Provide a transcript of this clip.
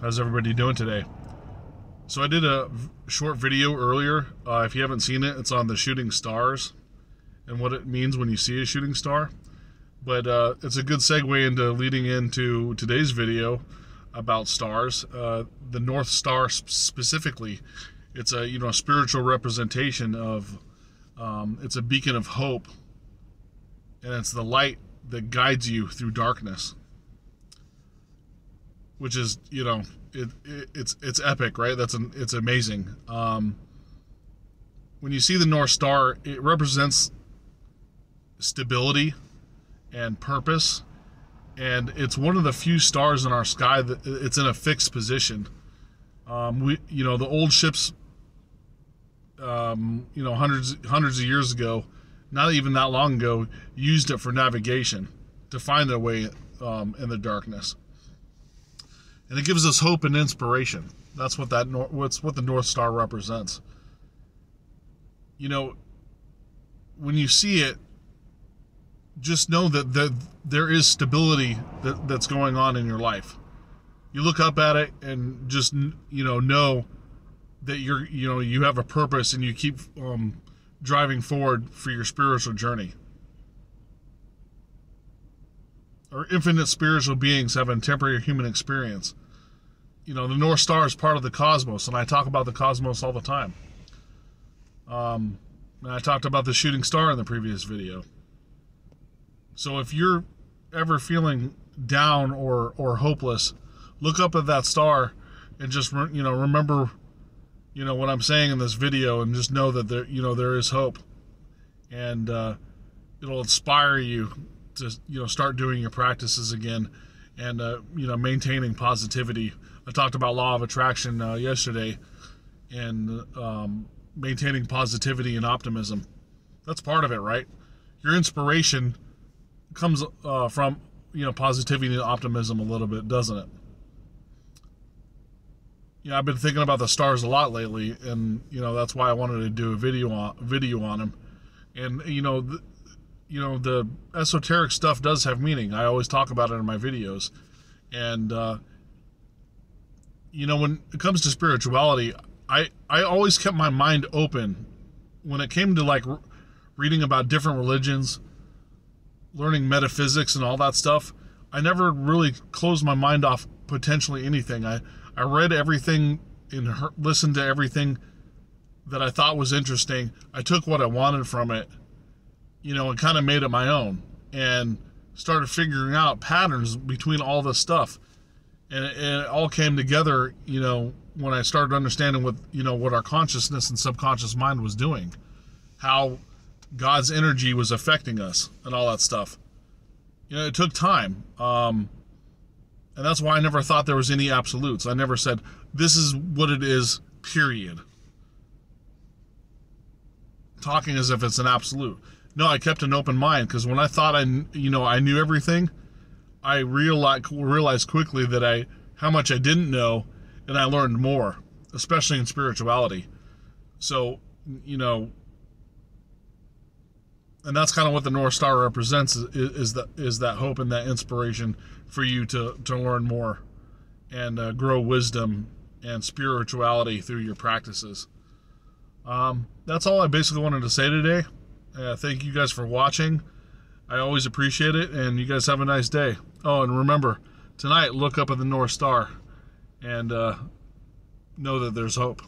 How's everybody doing today? So I did a short video earlier. Uh, if you haven't seen it, it's on the shooting stars and what it means when you see a shooting star. But uh, it's a good segue into leading into today's video about stars. Uh, the North Star sp- specifically, it's a you know a spiritual representation of. Um, it's a beacon of hope, and it's the light that guides you through darkness which is you know it, it, it's it's epic right? That's an it's amazing. Um, when you see the north star it represents stability and purpose and it's one of the few stars in our sky that it's in a fixed position. Um, we you know the old ships um, you know hundreds hundreds of years ago not even that long ago used it for navigation to find their way um, in the darkness and it gives us hope and inspiration. That's what that what's what the North Star represents. You know, when you see it, just know that the, there is stability that, that's going on in your life. You look up at it and just you know know that you're you know you have a purpose and you keep um, driving forward for your spiritual journey. Or infinite spiritual beings have a temporary human experience you know, the North Star is part of the cosmos, and I talk about the cosmos all the time. Um, and I talked about the shooting star in the previous video. So if you're ever feeling down or or hopeless, look up at that star and just you know remember you know what I'm saying in this video and just know that there you know there is hope and uh, it'll inspire you to you know start doing your practices again and uh, you know maintaining positivity I talked about law of attraction uh, yesterday and um, maintaining positivity and optimism. That's part of it, right? Your inspiration comes uh, from you know positivity and optimism a little bit, doesn't it? You know, I've been thinking about the stars a lot lately, and you know that's why I wanted to do a video on video on them. And you know, the, you know the esoteric stuff does have meaning. I always talk about it in my videos, and uh, you know, when it comes to spirituality, I I always kept my mind open when it came to like reading about different religions, learning metaphysics and all that stuff. I never really closed my mind off potentially anything. I I read everything and listened to everything that I thought was interesting. I took what I wanted from it, you know, and kind of made it my own and started figuring out patterns between all this stuff. And it, and it all came together you know when i started understanding what you know what our consciousness and subconscious mind was doing. How god's energy was affecting us and all that stuff. You know it took time um, and that's why i never thought there was any absolutes. I never said this is what it is period. Talking as if it's an absolute no i kept an open mind because when i thought i you know i knew everything I realized realized quickly that I how much I didn't know, and I learned more, especially in spirituality. So you know, and that's kind of what the North Star represents is, is that is that hope and that inspiration for you to to learn more and uh, grow wisdom and spirituality through your practices. Um, that's all I basically wanted to say today. Uh, thank you guys for watching. I always appreciate it, and you guys have a nice day. Oh, and remember, tonight look up at the North Star and uh, know that there's hope.